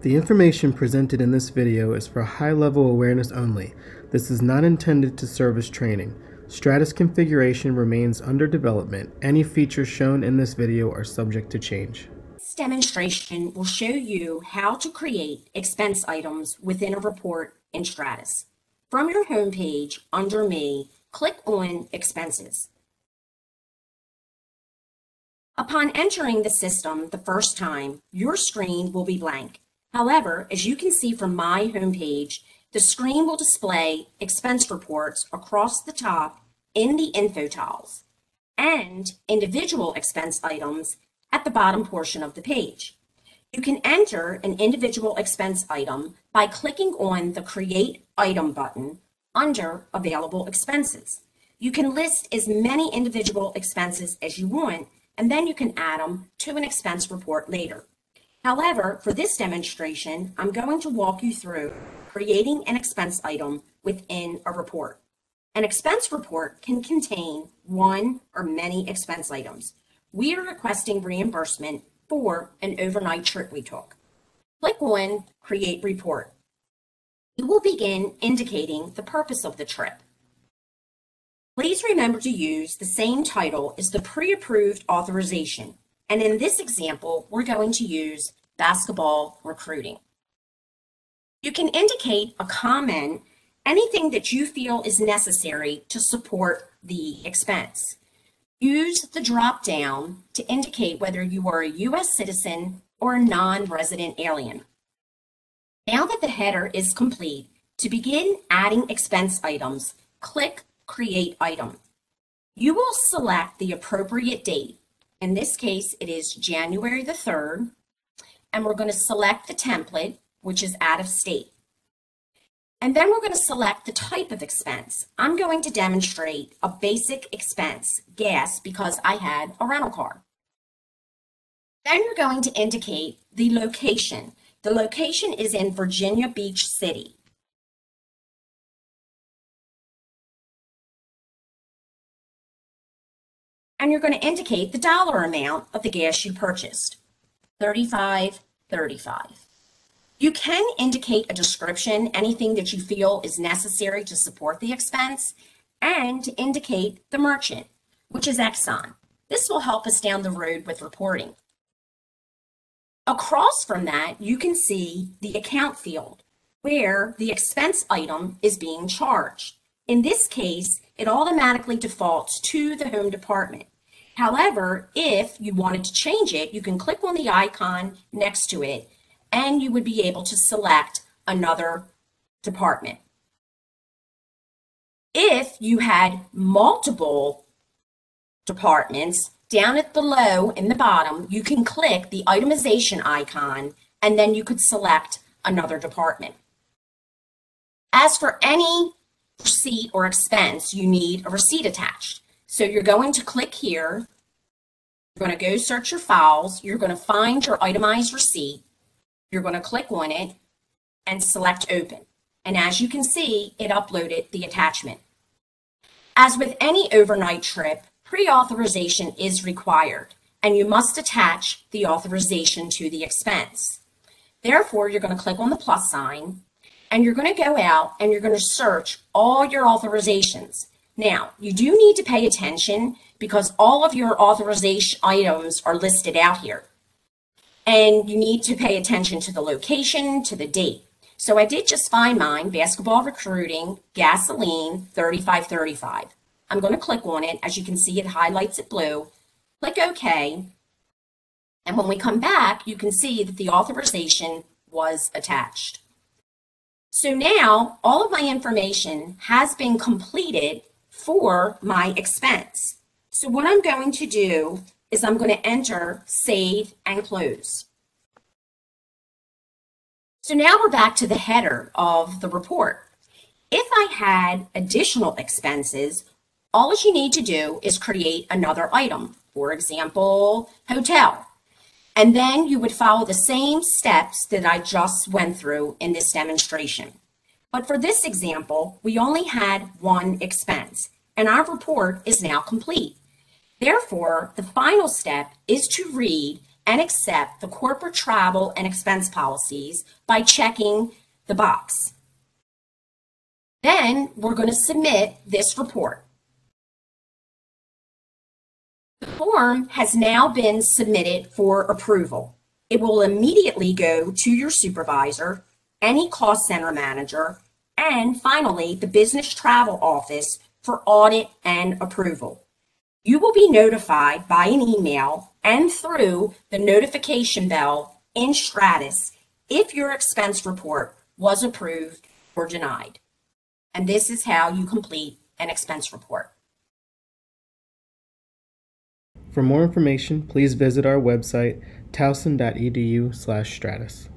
The information presented in this video is for high-level awareness only. This is not intended to serve as training. Stratus configuration remains under development. Any features shown in this video are subject to change. This demonstration will show you how to create expense items within a report in Stratus. From your homepage, under Me, click on Expenses. Upon entering the system the first time, your screen will be blank. However, as you can see from my homepage, the screen will display expense reports across the top in the info tiles and individual expense items at the bottom portion of the page. You can enter an individual expense item by clicking on the Create Item button under Available Expenses. You can list as many individual expenses as you want, and then you can add them to an expense report later. However, for this demonstration, I'm going to walk you through creating an expense item within a report. An expense report can contain one or many expense items. We are requesting reimbursement for an overnight trip we took. Click on Create Report. You will begin indicating the purpose of the trip. Please remember to use the same title as the pre-approved authorization. And in this example, we're going to use basketball recruiting. You can indicate a comment, anything that you feel is necessary to support the expense. Use the drop down to indicate whether you are a U.S. citizen or a non-resident alien. Now that the header is complete, to begin adding expense items, click Create Item. You will select the appropriate date. In this case, it is January the 3rd, and we're going to select the template, which is out of state. And then we're going to select the type of expense. I'm going to demonstrate a basic expense, gas, because I had a rental car. Then you're going to indicate the location. The location is in Virginia Beach City. And you're going to indicate the dollar amount of the gas you purchased. 35, 35. You can indicate a description, anything that you feel is necessary to support the expense, and to indicate the merchant, which is Exxon. This will help us down the road with reporting. Across from that, you can see the account field where the expense item is being charged. In this case, it automatically defaults to the home department. However, if you wanted to change it, you can click on the icon next to it and you would be able to select another department. If you had multiple departments, down at below in the bottom, you can click the itemization icon and then you could select another department. As for any receipt or expense, you need a receipt attached. So you're going to click here. You're going to go search your files. You're going to find your itemized receipt. You're going to click on it and select open. And as you can see, it uploaded the attachment. As with any overnight trip, pre-authorization is required and you must attach the authorization to the expense. Therefore, you're going to click on the plus sign and you're going to go out and you're going to search all your authorizations. Now, you do need to pay attention because all of your authorization items are listed out here. And you need to pay attention to the location, to the date. So I did just find mine, basketball recruiting, gasoline, 3535. I'm going to click on it. As you can see, it highlights it blue. Click OK. And when we come back, you can see that the authorization was attached. So now all of my information has been completed for my expense. So what I'm going to do is I'm going to enter save and close. So now we're back to the header of the report. If I had additional expenses, all you need to do is create another item, for example, hotel. And then you would follow the same steps that I just went through in this demonstration. But for this example, we only had one expense, and our report is now complete. Therefore, the final step is to read and accept the corporate travel and expense policies by checking the box. Then we're going to submit this report. The form has now been submitted for approval. It will immediately go to your supervisor, any cost center manager, and finally the business travel office for audit and approval. You will be notified by an email and through the notification bell in Stratus if your expense report was approved or denied. And this is how you complete an expense report. For more information, please visit our website, towson.edu slash stratus.